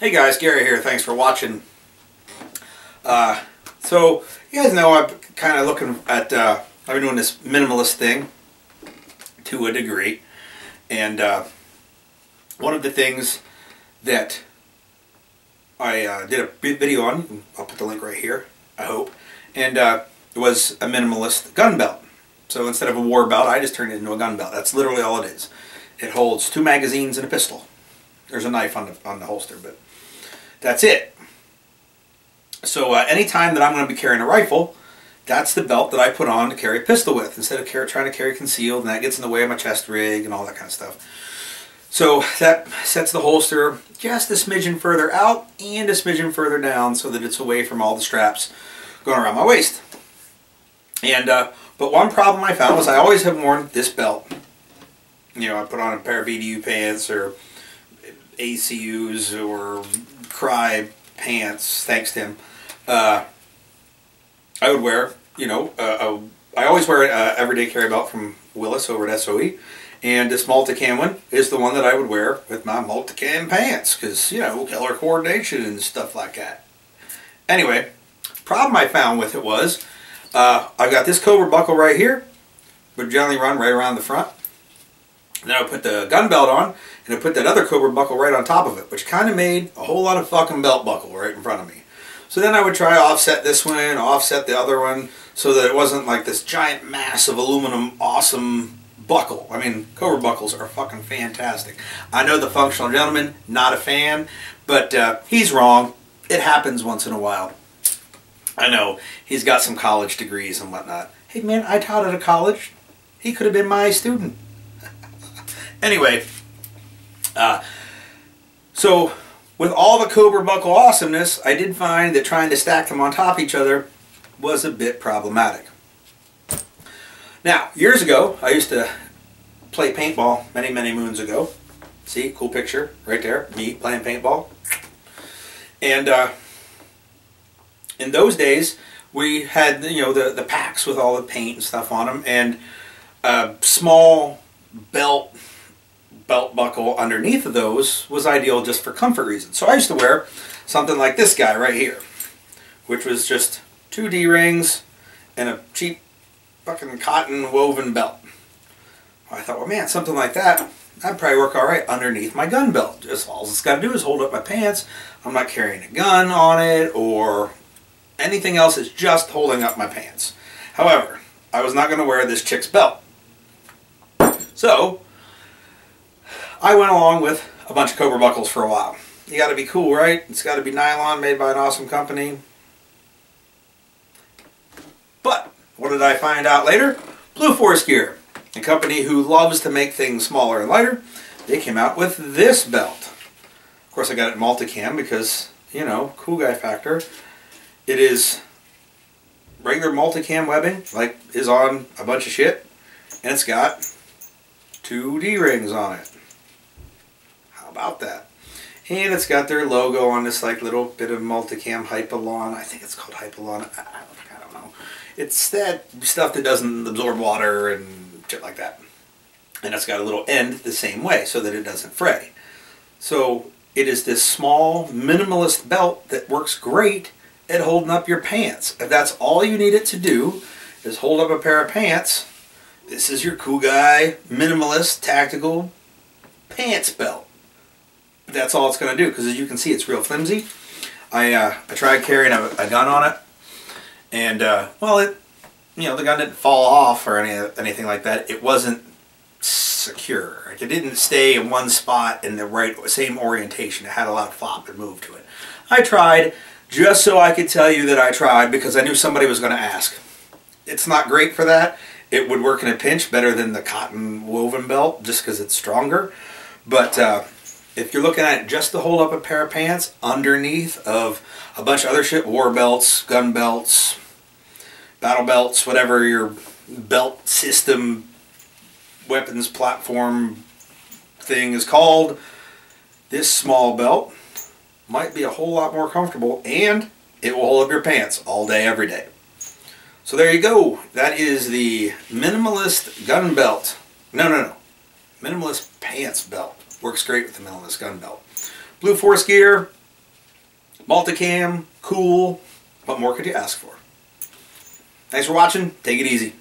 Hey guys, Garry here. Thanks for watching. Uh, so, you guys know I'm kind of looking at, uh, I've been doing this minimalist thing to a degree. And uh, one of the things that I uh, did a video on, I'll put the link right here, I hope, and uh, it was a minimalist gun belt. So instead of a war belt, I just turned it into a gun belt. That's literally all it is. It holds two magazines and a pistol. There's a knife on the, on the holster, but that's it. So uh, anytime that I'm going to be carrying a rifle, that's the belt that I put on to carry a pistol with instead of trying to carry concealed, and that gets in the way of my chest rig and all that kind of stuff. So that sets the holster just a smidgen further out and a smidgen further down so that it's away from all the straps going around my waist. And uh, But one problem I found was I always have worn this belt. You know, I put on a pair of BDU pants or ACUs or Crye pants, thanks to him. Uh, I would wear, you know, a, I always wear an everyday carry belt from Willis over at SOE. And this multicam one is the one that I would wear with my multicam pants because, you know, color coordination and stuff like that. Anyway, problem I found with it was uh, I've got this Cobra buckle right here, would generally run right around the front. Then I put the gun belt on, and I put that other Cobra buckle right on top of it, which kind of made a whole lot of fucking belt buckle right in front of me. So then I would try offset this one, offset the other one, so that it wasn't like this giant mass of aluminum awesome buckle. I mean, Cobra buckles are fucking fantastic. I know the functional gentleman, not a fan, but uh, he's wrong. It happens once in a while. I know, he's got some college degrees and whatnot. Hey man, I taught at a college. He could have been my student. Anyway, uh, so with all the Cobra buckle awesomeness, I did find that trying to stack them on top of each other was a bit problematic. Now, years ago, I used to play paintball many, many moons ago. See, cool picture right there, me playing paintball. And uh, in those days, we had you know the the packs with all the paint and stuff on them, and a small belt belt buckle underneath of those was ideal just for comfort reasons. So I used to wear something like this guy right here, which was just two D-rings and a cheap fucking cotton woven belt. I thought, well man, something like that, that'd probably work all right underneath my gun belt. Just all it's got to do is hold up my pants. I'm not carrying a gun on it or anything else. It's just holding up my pants. However, I was not going to wear this chick's belt. So, I went along with a bunch of Cobra buckles for a while. You got to be cool, right? It's got to be nylon, made by an awesome company. But what did I find out later? Blue Force Gear, a company who loves to make things smaller and lighter, they came out with this belt. Of course, I got it multicam because, you know, cool guy factor. It is regular multicam webbing, like is on a bunch of shit, and it's got two D-rings on it about that? And it's got their logo on this like little bit of multicam Hypalon. I think it's called Hypalon. I, I don't know. It's that stuff that doesn't absorb water and shit like that. And it's got a little end the same way so that it doesn't fray. So it is this small minimalist belt that works great at holding up your pants. If that's all you need it to do is hold up a pair of pants, this is your cool guy minimalist tactical pants belt that's all it's going to do because as you can see it's real flimsy. I, uh, I tried carrying a, a, gun on it and uh, well it you know the gun didn't fall off or any, anything like that. It wasn't secure. It didn't stay in one spot in the right same orientation. It had a lot of flop and move to it. I tried just so I could tell you that I tried because I knew somebody was going to ask. It's not great for that. It would work in a pinch better than the cotton woven belt just because it's stronger. But uh, if you're looking at just to hold up a pair of pants underneath of a bunch of other shit, war belts, gun belts, battle belts, whatever your belt system, weapons platform thing is called, this small belt might be a whole lot more comfortable and it will hold up your pants all day, every day. So there you go. That is the minimalist gun belt. No, no, no. Minimalist pants belt. Works great with the minimalist gun belt. Blue Force gear, multicam, cool. What more could you ask for? Thanks for watching. Take it easy.